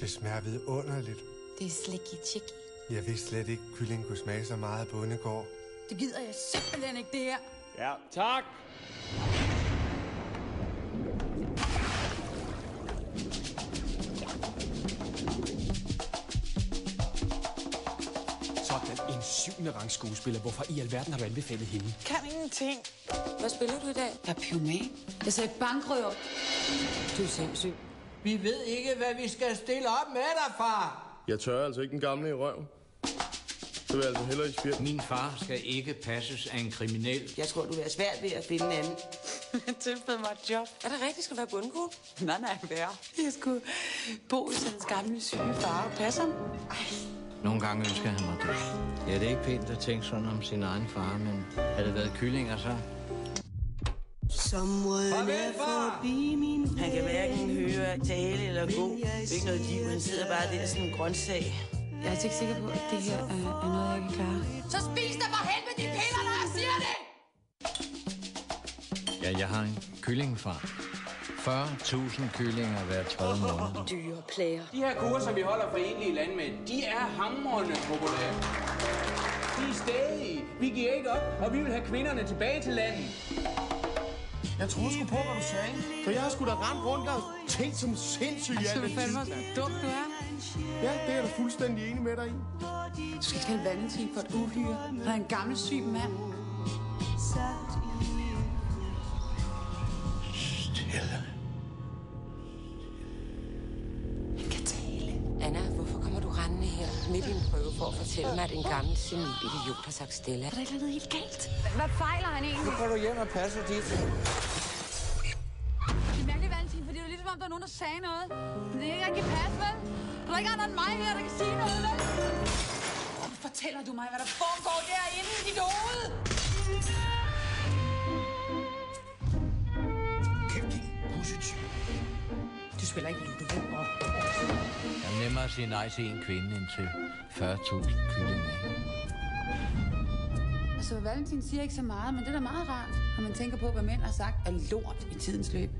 Det smager vidunderligt. Det er slikky chicky. Jeg vidste slet ikke, kylling kunne smage så meget af bondegård. Det gider jeg simpelthen ikke, det her. Ja, tak. Sådan en syvende rangs skuespiller. Hvorfor i alverden har du anbefalet hende? Kan ingenting. Hvad spiller du i dag? Jeg er pyroman. Jeg sagde bankrøver. Du er sindssyg. Vi ved ikke, hvad vi skal stille op med dig, far. Jeg tør altså ikke den gamle i røven. Så vil jeg altså hellere i spjæld. Min far skal ikke passes af en kriminel. Jeg tror, du vil have svært ved at finde en anden. Tilfød mig et job. Er det rigtigt, skal være bundgård? Nej, nej, værre. Jeg skulle bo i hans gamle syge far og passe ham. Nogle gange ønsker han mig død. Ja, det er ikke pænt at tænke sådan om sin egen far, men havde det været kyllinger, så... Farvel, far. Han kan hverken høre, tale eller gå. Det er ikke noget liv. Han sidder bare der som en grøntsag. Jeg er altså ikke sikker på, at det her er, er noget, jeg kan klare. Så spis dig for helvede de piller, når jeg siger det! Ja, jeg har en kyllingefar. 40.000 kyllinger hver tredje måned. Dyre plager. De her kurser, vi holder for enlige landmænd, de er hamrende populære. De er stadige. Vi giver ikke op, og vi vil have kvinderne tilbage til landet. Jeg troede sgu på, hvad du sagde. For jeg har sgu da rendt rundt og tænkt som sindssyg i Så alt du det fandme tid. hvor dum du er. Ja, det er jeg da fuldstændig enig med dig i. Du skal kalde Valentin for et uhyre. Han er en gammel syg mand. Stille. Han kan tale. Anna, hvorfor kommer du rendende her midt i en prøve for at fortælle mig, at en gammel senil idiot har sagt stille? Er der ikke noget helt galt? Hvad fejler han egentlig? Nu går du hjem og passer dit. Om, der er nogen, der sagde noget. Men det er ikke rigtig pas, vel? Der er ikke andre end mig her, der kan sige noget, vel? Hvorfor fortæller du mig, hvad der foregår derinde i dit hoved? Kæft din pussetyr. Du spiller ikke Ludo, vel? Og Det er nemmere at sige nej til en kvinde end til 40.000 kyllinger. Altså, Valentin siger ikke så meget, men det er da meget rart, når man tænker på, hvad mænd har sagt er lort i tidens løb.